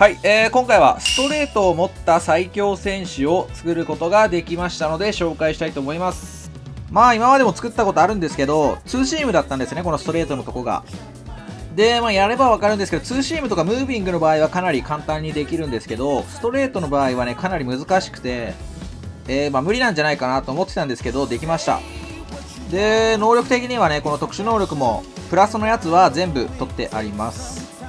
はい、えー、今回はストレートを持った最強選手を作ることができましたので紹介したいと思います。まあ今までも作ったことあるんですけど、ツーシームだったんですね、このストレートのとこが。で、まあやればわかるんですけど、ツーシームとかムービングの場合はかなり簡単にできるんですけど、ストレートの場合はね、かなり難しくて、えー、まあ無理なんじゃないかなと思ってたんですけど、できました。で、能力的にはね、この特殊能力も、プラスのやつは全部取ってあります。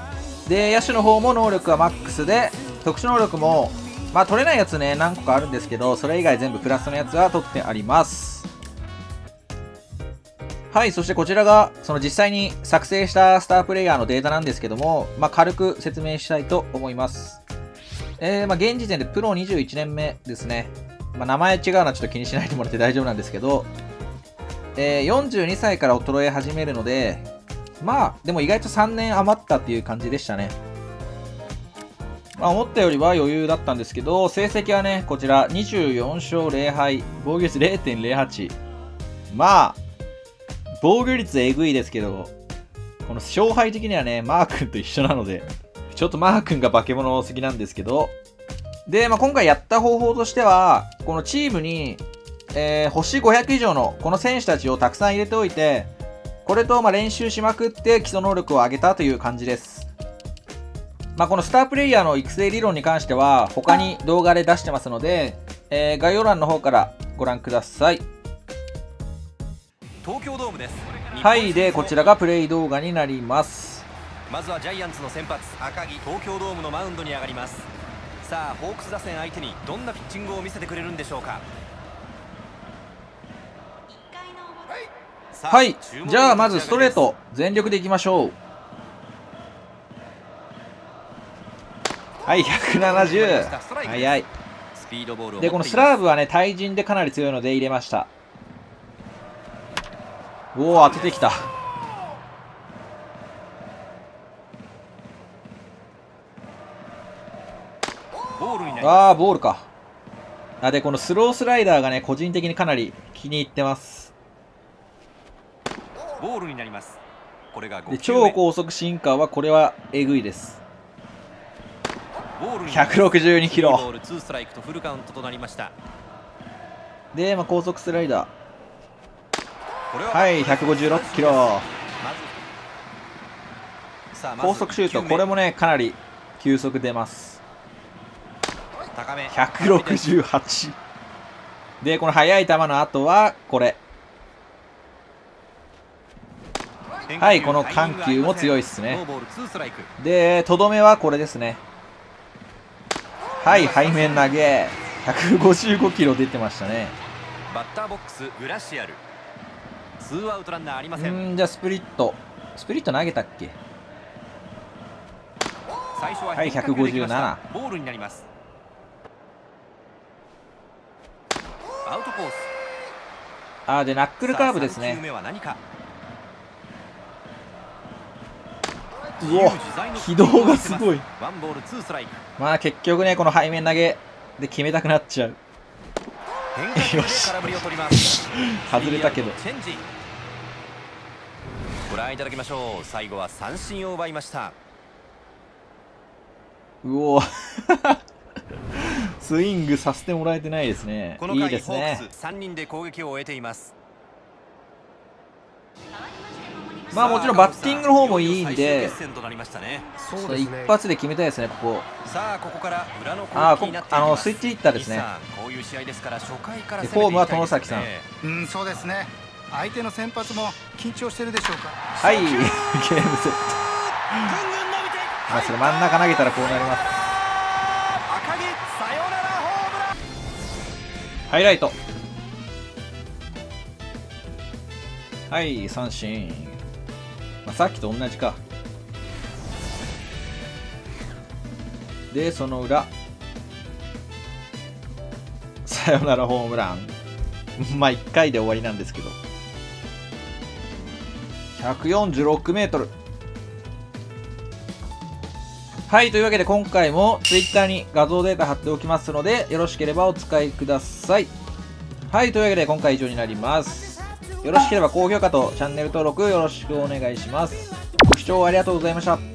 で、野手の方も能力はマックスで、特殊能力も、まあ取れないやつね、何個かあるんですけど、それ以外全部プラスのやつは取ってあります。はい、そしてこちらが、その実際に作成したスタープレイヤーのデータなんですけども、まあ軽く説明したいと思います。えー、まあ現時点でプロ21年目ですね。まあ名前違うのはちょっと気にしないでもらって大丈夫なんですけど、えー、42歳から衰え始めるので、まあ、でも意外と3年余ったっていう感じでしたね。まあ、思ったよりは余裕だったんですけど、成績はね、こちら24勝0敗、防御率0.08。まあ、防御率えぐいですけど、この勝敗的にはね、マー君と一緒なので、ちょっとマー君が化け物すぎなんですけど、で、まあ、今回やった方法としては、このチームにえー、星500以上のこの選手たちをたくさん入れておいて、これとま練習しまくって基礎能力を上げたという感じです。まあ、このスタープレイヤーの育成理論に関しては他に動画で出してますので、えー、概要欄の方からご覧ください。東京ドームです。はい、で、こちらがプレイ動画になります。まずはジャイアンツの先発、赤木、東京ドームのマウンドに上がります。さあ、ホークス打線相手にどんなピッチングを見せてくれるんでしょうか。はい。じゃあまずストレート全力でいきましょう。はい170速い。でこのスラーブはね対人でかなり強いので入れました。おお当ててきた。ああボールか。あでこのスロースライダーがね個人的にかなり気に入ってますボールになります。これがで超高速シンカーはこれはえぐいです。162キロ。で、まあ、高速スライダー。はい156キロ。高速シュート。これもねかなり球速出ます。168でこの速い球の後はこれはいこの緩急も強いっすね。でとどめはこれですね。はい背面投げ。155キロ出てましたね。バッターボックスグラシアル。ツーアウトランナーありません。んじゃあスプリット。スプリット投げたっけ？はい157ボールになります。アウトコース。あでナックルカーブですねうお軌道がすごい。まあ結局ねこの背面投げで決めたくなっちゃう。よし。外れたけど。ご覧いただきましょう。最後は三振を奪いました。うお スイングさせてもらえてないですね。いいですね。3人で攻撃を終えていますまあもちろんバッティングの方もいいんで、そう一発で決めたいですね、ここ。さあ、ここから裏のああのスイッチヒッターですね。こういう試合ですから初回からフォームは外崎さん。うん、そうですね。相手の先発も緊張してるでしょうか。はい、ゲームセット。まあそれ真ん中投げたらこうなります。ハイライト。はい、三振。まあ、さっきと同じか。でその裏。さよならホームラン。まあ1回で終わりなんですけど。146メートル。はい、というわけで今回も Twitter に画像データ貼っておきますので、よろしければお使いください。はい、というわけで今回以上になります。よろしければ高評価とチャンネル登録よろしくお願いします。ご視聴ありがとうございました。